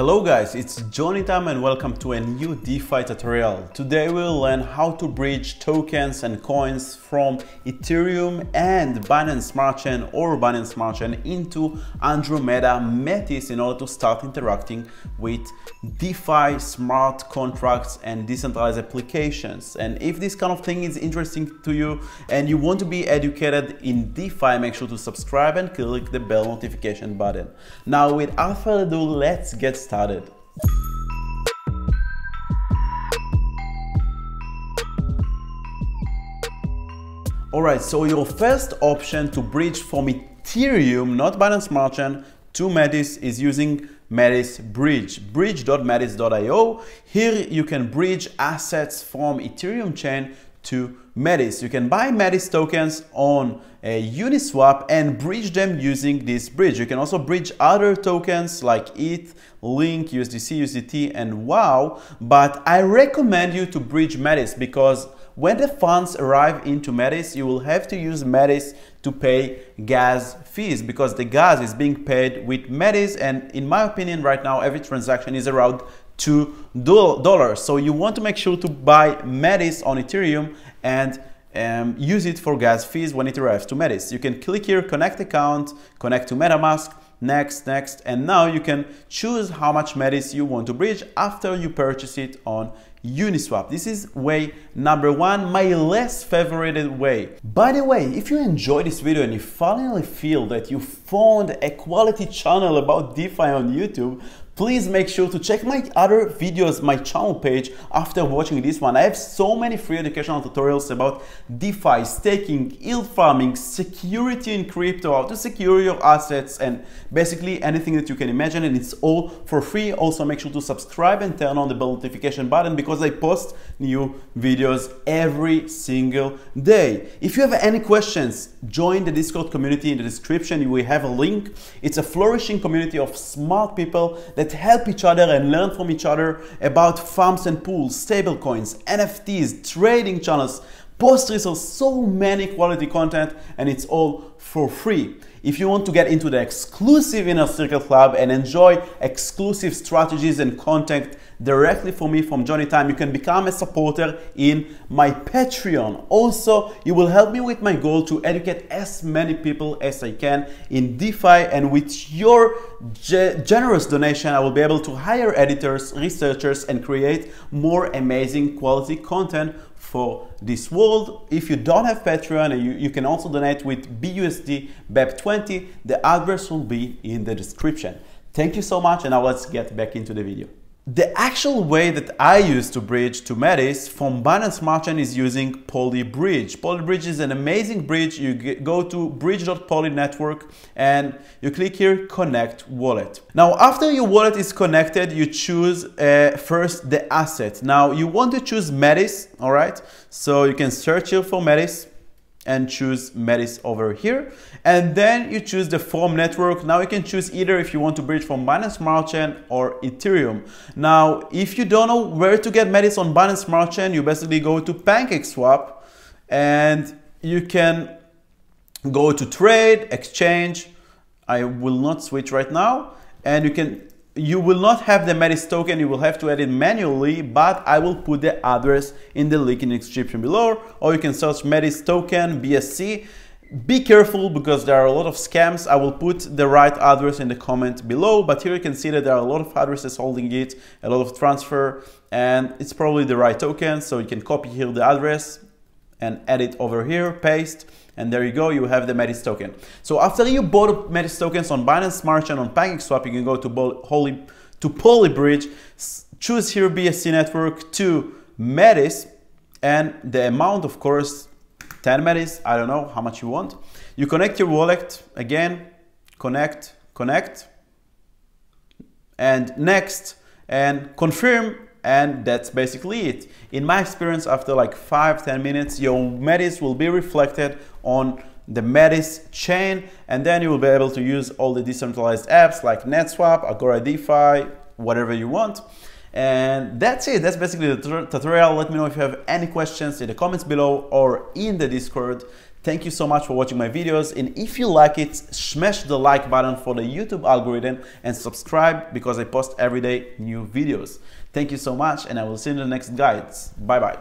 Hello guys, it's Johnny Time and welcome to a new DeFi tutorial. Today we'll learn how to bridge tokens and coins from Ethereum and Binance Smart Chain or Binance Smart Chain into Andromeda Metis in order to start interacting with DeFi smart contracts and decentralized applications. And if this kind of thing is interesting to you and you want to be educated in DeFi, make sure to subscribe and click the bell notification button. Now without further ado, let's get started. Alright, so your first option to bridge from Ethereum, not Binance Smart Chain, to Metis is using Metis Bridge, bridge.metis.io. Here you can bridge assets from Ethereum chain to Metis. You can buy Metis tokens on a Uniswap and bridge them using this bridge. You can also bridge other tokens like ETH, Link, USDC, USDT, and WOW, but I recommend you to bridge Metis because when the funds arrive into Metis, you will have to use Metis to pay gas fees because the gas is being paid with Metis and in my opinion right now every transaction is around $2. So you want to make sure to buy Metis on Ethereum and um, use it for gas fees when it arrives to Metis. You can click here, connect account, connect to MetaMask, next, next, and now you can choose how much Metis you want to bridge after you purchase it on Uniswap. This is way number one, my less favorite way. By the way, if you enjoyed this video and you finally feel that you found a quality channel about DeFi on YouTube, please make sure to check my other videos, my channel page after watching this one. I have so many free educational tutorials about DeFi, staking, yield farming, security in crypto, how to secure your assets, and basically anything that you can imagine. And it's all for free. Also, make sure to subscribe and turn on the bell notification button because I post new videos every single day. If you have any questions, join the Discord community in the description. Will have a link. It's a flourishing community of smart people that that help each other and learn from each other about farms and pools, stablecoins, NFTs, trading channels, post results, so many quality content, and it's all for free. If you want to get into the exclusive Inner Circle Club and enjoy exclusive strategies and content directly for me from Johnny Time. you can become a supporter in my Patreon. Also, you will help me with my goal to educate as many people as I can in DeFi and with your ge generous donation, I will be able to hire editors, researchers and create more amazing quality content for this world. If you don't have Patreon, you, you can also donate with BUSD BEP20. The address will be in the description. Thank you so much and now let's get back into the video. The actual way that I use to bridge to Metis from Binance Smart Chain is using Polybridge. Polybridge is an amazing bridge. You go to bridge.poly network and you click here connect wallet. Now after your wallet is connected, you choose uh, first the asset. Now you want to choose Metis, all right? So you can search here for Metis and choose Metis over here. And then you choose the from network. Now you can choose either if you want to bridge from Binance Smart Chain or Ethereum. Now, if you don't know where to get Metis on Binance Smart Chain, you basically go to PancakeSwap and you can go to trade, exchange. I will not switch right now. And you can you will not have the Metis token, you will have to add it manually, but I will put the address in the link in the description below, or you can search Metis token BSC. Be careful because there are a lot of scams. I will put the right address in the comment below, but here you can see that there are a lot of addresses holding it, a lot of transfer, and it's probably the right token. So you can copy here the address and edit over here, paste, and there you go, you have the Metis token. So after you bought Metis tokens on Binance Smart Chain on PancakeSwap, you can go to, Holy, to Polybridge, choose here BSC network to Metis, and the amount, of course, 10 Metis, I don't know how much you want. You connect your wallet, again, connect, connect, and next, and confirm and that's basically it. In my experience, after like five ten minutes, your Metis will be reflected on the Metis chain, and then you will be able to use all the decentralized apps like NetSwap, Agora DeFi, whatever you want. And that's it. That's basically the tutorial. Let me know if you have any questions in the comments below or in the Discord. Thank you so much for watching my videos. And if you like it, smash the like button for the YouTube algorithm and subscribe because I post every day new videos. Thank you so much and I will see you in the next guides. Bye bye.